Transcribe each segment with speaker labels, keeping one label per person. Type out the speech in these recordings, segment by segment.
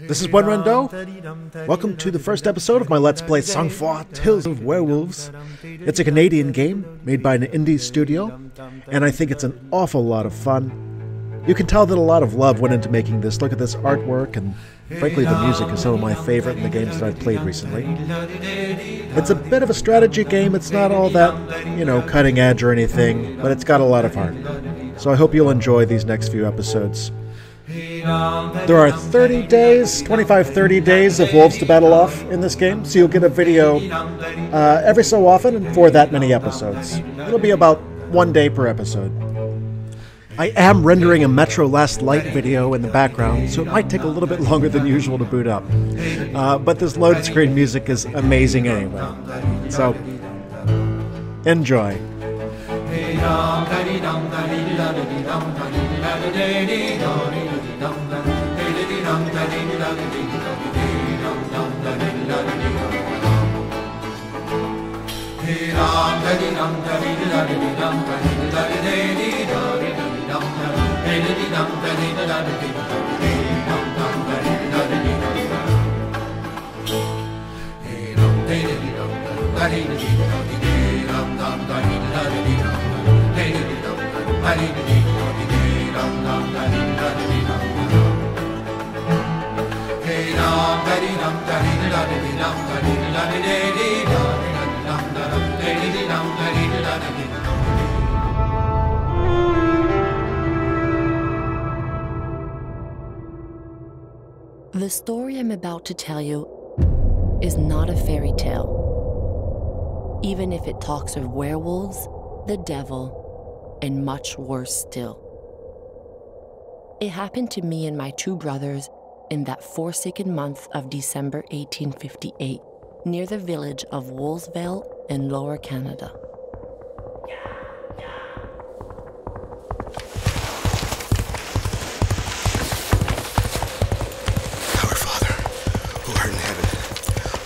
Speaker 1: This is Wenwrendo. Welcome to the first episode of my Let's Play Sang Froid Tales of Werewolves. It's a Canadian game made by an indie studio, and I think it's an awful lot of fun. You can tell that a lot of love went into making this. Look at this artwork, and frankly, the music is some of my favorite in the games that I've played recently. It's a bit of a strategy game. It's not all that, you know, cutting edge or anything, but it's got a lot of heart. So I hope you'll enjoy these next few episodes. There are 30 days, 25, 30 days of Wolves to Battle Off in this game, so you'll get a video uh, every so often for that many episodes. It'll be about one day per episode. I am rendering a Metro Last Light video in the background, so it might take a little bit longer than usual to boot up. Uh, but this load screen music is amazing anyway. So, enjoy.
Speaker 2: Hey, The story I'm about to tell you is not a fairy tale, even if it talks of werewolves, the devil, and much worse still. It happened to me and my two brothers in that forsaken month of December 1858 near the village of Wolvesvale in Lower Canada.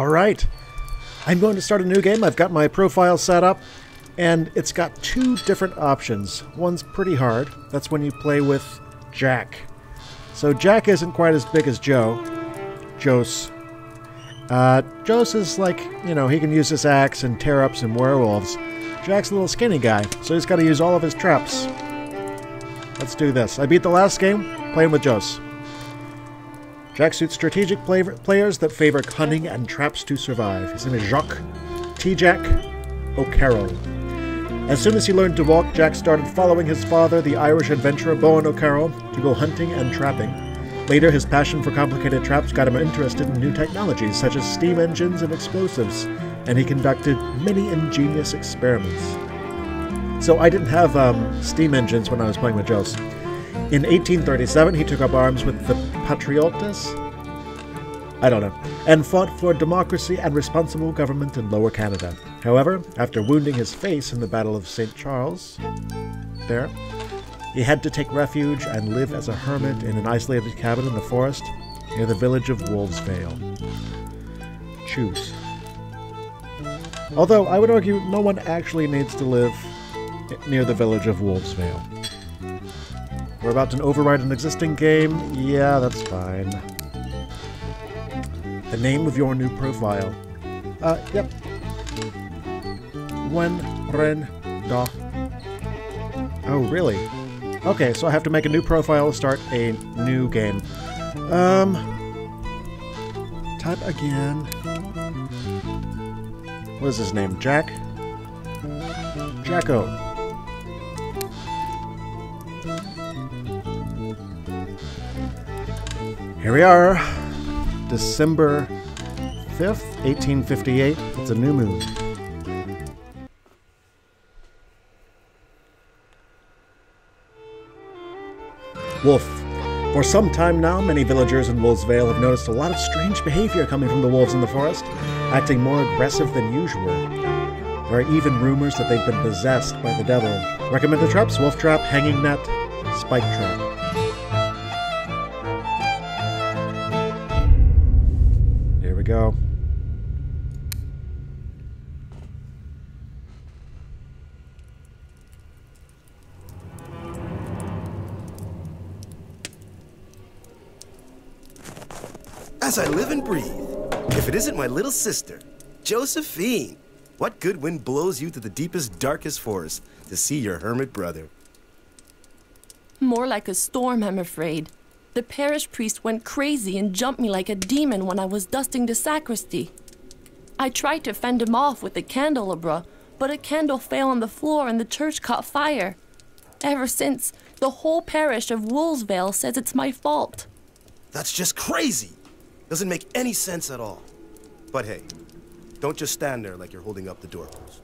Speaker 1: All right. I'm going to start a new game. I've got my profile set up, and it's got two different options. One's pretty hard. That's when you play with Jack. So Jack isn't quite as big as Joe. Jose. Uh, Jose is like, you know, he can use his axe and tear up some werewolves. Jack's a little skinny guy, so he's got to use all of his traps. Let's do this. I beat the last game playing with Jose. Jack suits strategic play- players that favor cunning and traps to survive. His name is Jacques ti-Jack O'Carroll. As soon as he learned to walk, Jack started following his father, the Irish adventurer Bowen O'Carroll, to go hunting and trapping. Later, his passion for complicated traps got him interested in new technologies such as steam engines and explosives, and he conducted many ingenious experiments. So I didn't have um, steam engines when I was playing with Jose. In 1837, he took up arms with the Patriotas, I don't know, and fought for democracy and responsible government in Lower Canada. However, after wounding his face in the Battle of St. Charles, there, he had to take refuge and live as a hermit in an isolated cabin in the forest near the village of Wolvesvale. Choose. Although, I would argue no one actually needs to live near the village of Wolvesvale. We're about to override an existing game? Yeah, that's fine. The name of your new profile. Uh, yep. Wen Ren Da. Oh, really? Okay, so I have to make a new profile to start a new game. Um, type again. What is his name? Jack? Jacko. Here we are. December 5th, 1858. It's a new moon. Wolf. For some time now, many villagers in Wolvesvale have noticed a lot of strange behavior coming from the wolves in the forest, acting more aggressive than usual. There are even rumors that they've been possessed by the devil. Recommended traps wolf trap, hanging net, spike trap.
Speaker 3: As I live and breathe, if it isn't my little sister, Josephine, what good wind blows you to the deepest, darkest forest to see your hermit brother?
Speaker 2: More like a storm, I'm afraid. The parish priest went crazy and jumped me like a demon when I was dusting the sacristy. I tried to fend him off with a candelabra, but a candle fell on the floor and the church caught fire. Ever since, the whole parish of Wolvesvale says it's my fault.
Speaker 3: That's just crazy! Doesn't make any sense at all. But hey, don't just stand there like you're holding up the doorpost.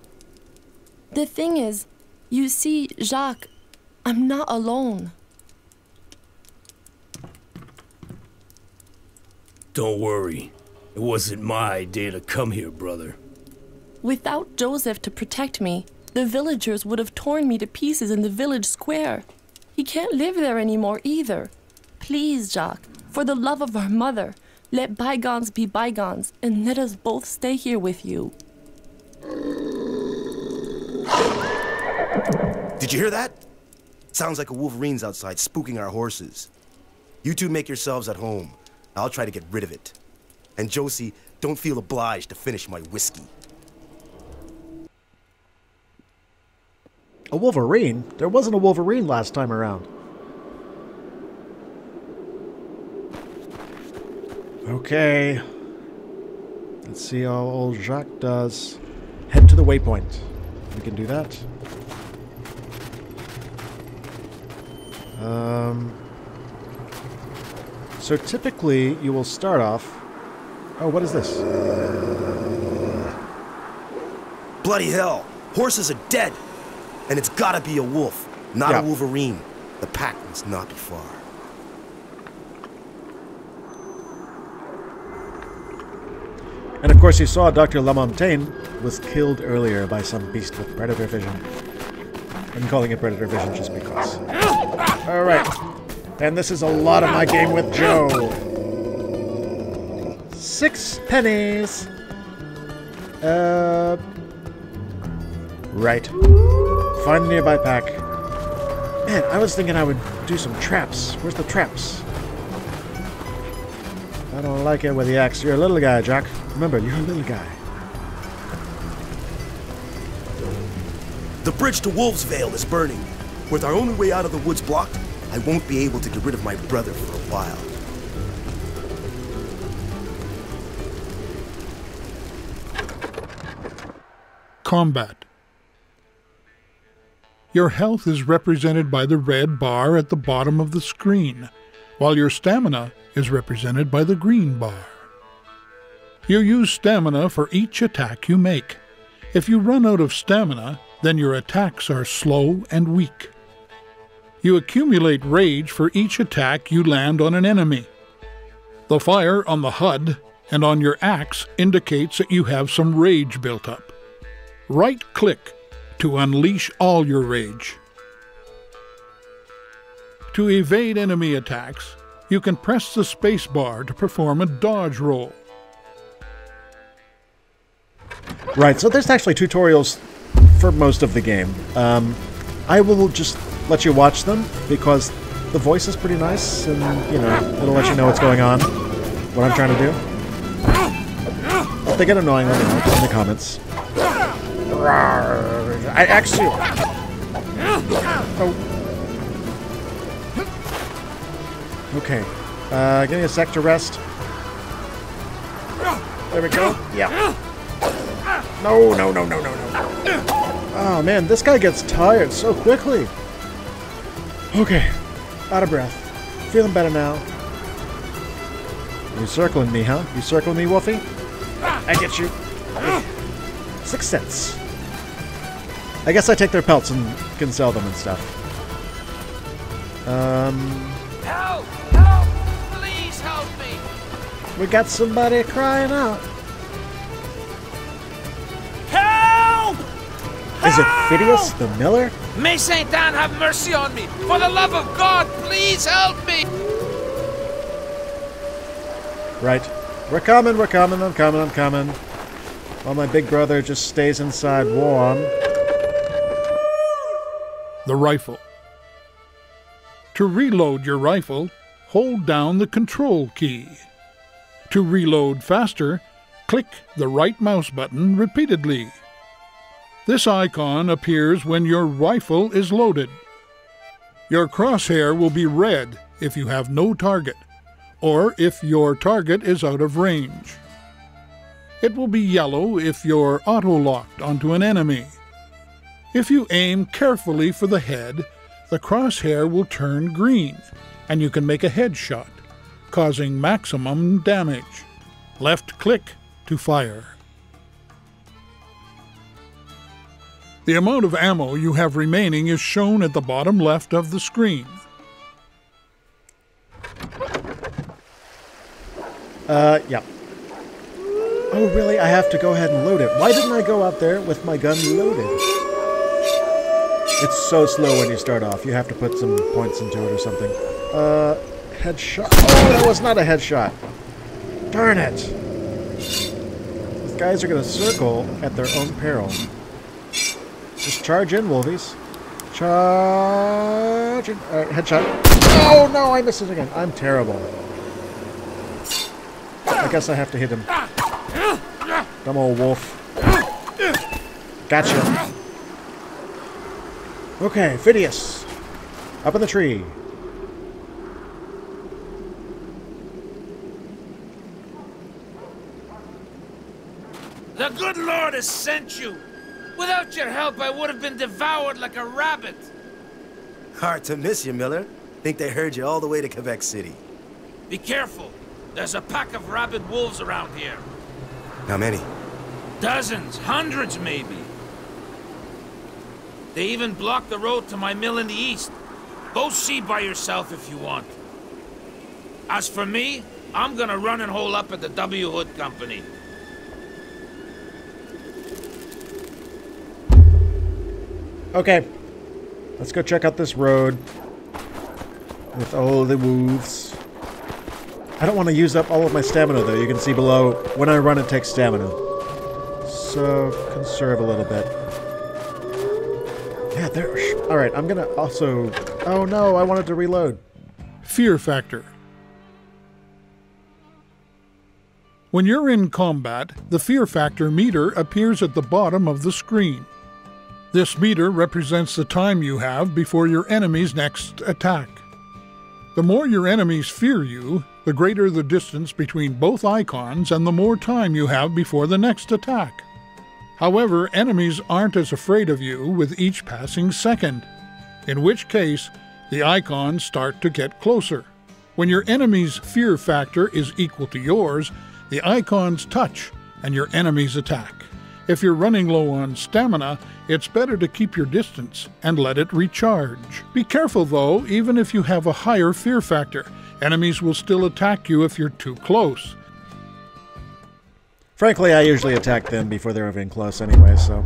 Speaker 2: The thing is, you see, Jacques, I'm not alone.
Speaker 4: Don't worry. It wasn't my idea to come here, brother.
Speaker 2: Without Joseph to protect me, the villagers would have torn me to pieces in the village square. He can't live there anymore either. Please, Jacques, for the love of our mother, let bygones be bygones and let us both stay here with you.
Speaker 3: Did you hear that? Sounds like a wolverine's outside spooking our horses. You two make yourselves at home. I'll try to get rid of it. And Josie, don't feel obliged to finish my whiskey.
Speaker 1: A Wolverine? There wasn't a Wolverine last time around. Okay. Let's see how old Jacques does. Head to the waypoint. We can do that. Um, so typically you will start off... Oh, what is this?
Speaker 3: Bloody hell! Horses are dead! And it's gotta be a wolf, not
Speaker 1: Yeah.
Speaker 3: a wolverine. The pack must not be far.
Speaker 1: And of course you saw Dr. Lamontagne was killed earlier by some beast with predator vision. I'm calling it predator vision just because. Alright. And this is a lot of my game with Joe. Six pennies. Uh. Right. Find the nearby pack. Man, I was thinking I would do some traps. Where's the traps? I don't like it with the axe. You're a little guy, Jack. Remember, you're a little guy.
Speaker 3: The bridge to Wolvesvale is burning. With our only way out of the woods blocked, I won't be able to get rid of my brother for a while.
Speaker 5: Combat. Your health is represented by the red bar at the bottom of the screen, while your stamina is represented by the green bar. You use stamina for each attack you make. If you run out of stamina, then your attacks are slow and weak. You accumulate rage for each attack you land on an enemy. The fire on the HUD and on your axe indicates that you have some rage built up. Right click to unleash all your rage. To evade enemy attacks, you can press the space bar to perform a dodge roll.
Speaker 1: Right, so there's actually tutorials for most of the game. Um, I will just let you watch them because the voice is pretty nice and, you know, it'll let you know what's going on, what I'm trying to do. If they get annoying, let me know in the comments. I you! Oh. Okay. Uh, give me a sec to rest. There we go. Yeah. No, no, no, no, no, no. Oh man, this guy gets tired so quickly. Okay. Out of breath. Feeling better now. You circling me, huh? You circling me, Wolfie? I get you. Six cents. I guess I take their pelts and can sell them and stuff. Um,
Speaker 6: Help! Help! Please help me!
Speaker 1: we got somebody crying out.
Speaker 6: Help! help!
Speaker 1: Is it Phidias the Miller?
Speaker 6: May Saint Anne have mercy on me! For the love of God, please help me!
Speaker 1: Right. We're coming, we're coming, I'm coming, I'm coming. While my big brother just stays inside warm.
Speaker 5: The rifle. To reload your rifle, hold down the control key. To reload faster, click the right mouse button repeatedly. This icon appears when your rifle is loaded. Your crosshair will be red if you have no target, or if your target is out of range. It will be yellow if you're auto-locked onto an enemy. If you aim carefully for the head, the crosshair will turn green, and you can make a headshot, causing maximum damage. Left click to fire. The amount of ammo you have remaining is shown at the bottom left of the screen.
Speaker 1: Uh, yeah. Oh, really? I have to go ahead and load it. Why didn't I go out there with my gun loaded? It's so slow when you start off. You have to put some points into it or something. Uh, headshot. Oh, that was not a headshot. Darn it. These guys are going to circle at their own peril. Just charge in, Wolvies. Charge in. Alright, headshot. Oh, no, I missed it again. I'm terrible. I guess I have to hit him. Dumb old wolf. Gotcha. Okay, Phidias. Up in the tree.
Speaker 6: The good Lord has sent you! Without your help, I would have been devoured like a rabbit!
Speaker 3: Hard to miss you, Miller. Think they heard you all the way to Quebec City.
Speaker 6: Be careful! There's a pack of rabid wolves around here.
Speaker 3: How many?
Speaker 6: Dozens, hundreds maybe. They even blocked the road to my mill in the east. Go see by yourself if you want. As for me, I'm gonna run and hole up at the W. Hood Company.
Speaker 1: Okay. Let's go check out this road. With all the wolves. I don't want to use up all of my stamina, though. You can see below, when I run, it takes stamina. So, conserve a little bit. Yeah, there... Alright, I'm gonna also... Oh no, I wanted to reload.
Speaker 5: Fear factor. When you're in combat, the fear factor meter appears at the bottom of the screen. This meter represents the time you have before your enemy's next attack. The more your enemies fear you, the greater the distance between both icons and the more time you have before the next attack. However, enemies aren't as afraid of you with each passing second, in which case, the icons start to get closer. When your enemy's fear factor is equal to yours, the icons touch and your enemies attack. If you're running low on stamina, it's better to keep your distance and let it recharge. Be careful though, even if you have a higher fear factor, enemies will still attack you if you're too close.
Speaker 1: Frankly, I usually attack them before they're even close anyway, so...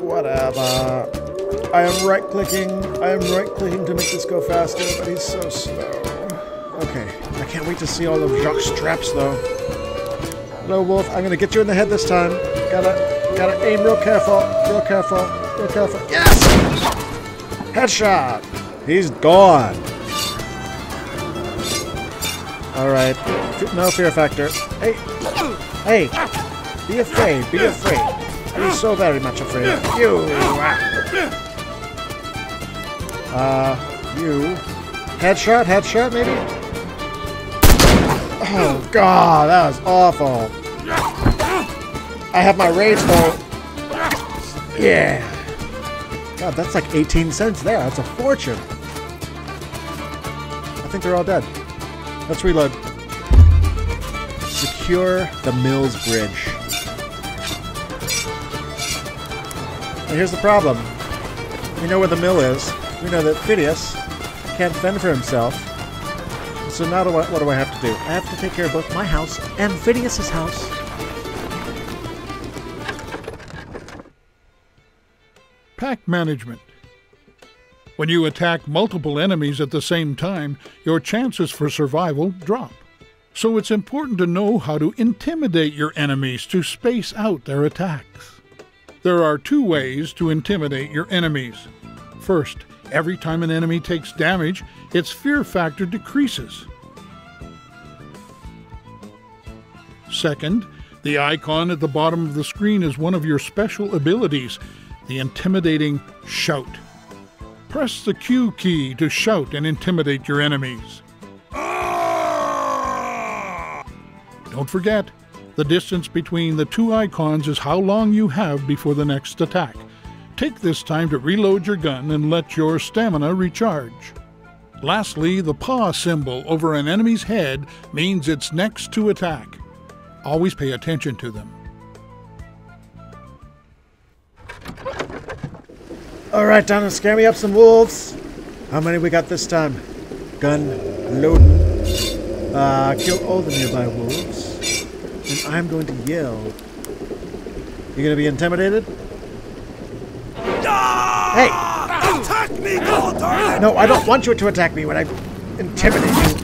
Speaker 1: Whatever. I am right-clicking. I am right-clicking to make this go faster, but he's so slow. Okay. I can't wait to see all of Jacques' traps, though. Hello, Wolf. I'm gonna get you in the head this time. Gotta, gotta aim real careful, real careful, real careful. Yes! Headshot. He's gone. All right. No fear factor. Hey, hey! Be afraid. Be afraid. Be so very much afraid. You. Uh, you. Headshot. Headshot. Maybe. Oh God, that was awful. I have my rage though. Yeah. God, that's like 18 cents there. That's a fortune. I think they're all dead. Let's reload. Secure the Mills Bridge. And here's the problem. We know where the mill is. We know that Phidias can't fend for himself. So now do I, what do I have to do? I have to take care of both my house and Phidias's house.
Speaker 5: Pack management. When you attack multiple enemies at the same time, your chances for survival drop. So it's important to know how to intimidate your enemies to space out their attacks. There are two ways to intimidate your enemies. First, every time an enemy takes damage, its fear factor decreases. Second, the icon at the bottom of the screen is one of your special abilities, the intimidating shout. Press the Q key to shout and intimidate your enemies. Don't forget, the distance between the two icons is how long you have before the next attack. Take this time to reload your gun and let your stamina recharge. Lastly, the paw symbol over an enemy's head means it's next to attack. Always pay attention to them.
Speaker 1: All right, to scare me up some wolves. How many we got this time? Gun loading. Uh, kill all the nearby wolves. And I'm going to yell. You gonna be intimidated? Hey!
Speaker 3: Attack me, Goldar!
Speaker 1: No, I don't want you to attack me when I intimidate you.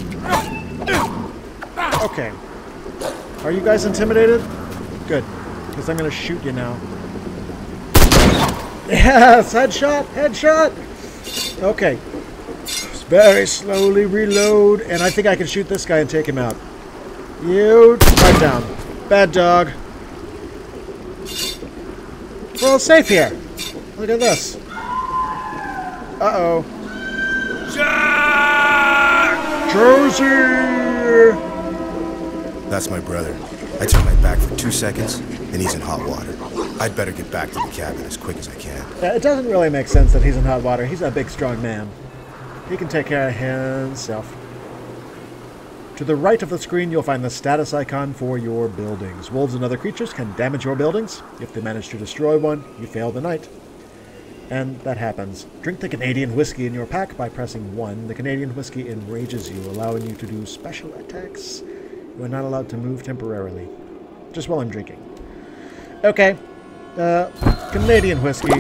Speaker 1: Okay. Are you guys intimidated? Good. Because I'm gonna shoot you now. Yes! Headshot! Headshot! Okay. Just very slowly reload, and I think I can shoot this guy and take him out. You right down. Bad dog. We're all safe here. Look at this. Uh-oh. Josie!
Speaker 3: That's my brother. I turn my back for two seconds, and he's in hot water. I'd better get back to the cabin as quick as I can.
Speaker 1: Yeah, it doesn't really make sense that he's in hot water. He's a big, strong man. He can take care of himself. To the right of the screen, you'll find the status icon for your buildings. Wolves and other creatures can damage your buildings. If they manage to destroy one, you fail the night. And that happens. Drink the Canadian whiskey in your pack by pressing 1. The Canadian whiskey enrages you, allowing you to do special attacks. You are not allowed to move temporarily. Just while I'm drinking. Okay. Uh, Canadian whiskey.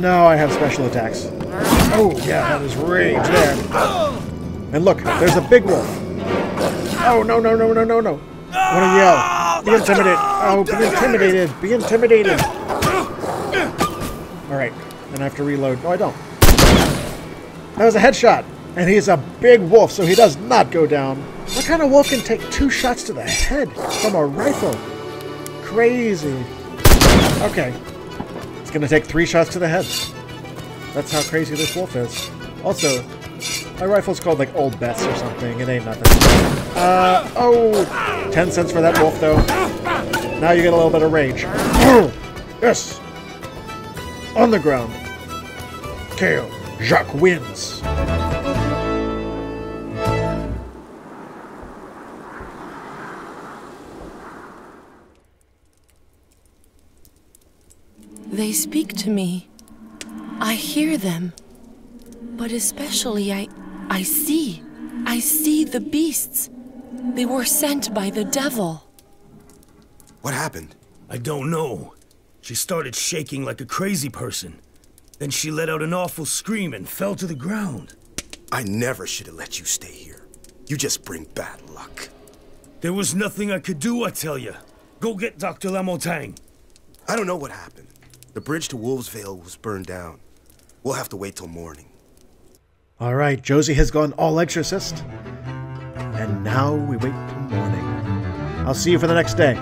Speaker 1: No, I have special attacks. Oh, yeah, that is rage there. And look, there's a big wolf. Oh, no, no, no, no, no, no. I want to yell. Be intimidated. Oh, be intimidated. Be intimidated. All right, then I have to reload. No, I don't. That was a headshot. And he's a big wolf, so he does not go down. What kind of wolf can take two shots to the head from a rifle? Crazy. Okay. It's going to take three shots to the head. That's how crazy this wolf is. Also, my rifle's called like Old Bess or something. It ain't nothing. Uh, oh, 10 cents for that wolf though. Now you get a little bit of rage. yes. On the ground. KO. Jacques wins.
Speaker 2: They speak to me. I hear them. But especially I I see. I see the beasts. They were sent by the devil.
Speaker 3: What happened?
Speaker 4: I don't know. She started shaking like a crazy person. Then she let out an awful scream and fell to the ground.
Speaker 3: I never should have let you stay here. You just bring bad luck.
Speaker 4: There was nothing I could do, I tell you. Go get Dr. Lamontagne.
Speaker 3: I don't know what happened. The bridge to Wolvesvale was burned down. We'll have to wait till morning.
Speaker 1: All right, Josie has gone all exorcist. And now we wait till morning. I'll see you for the next day.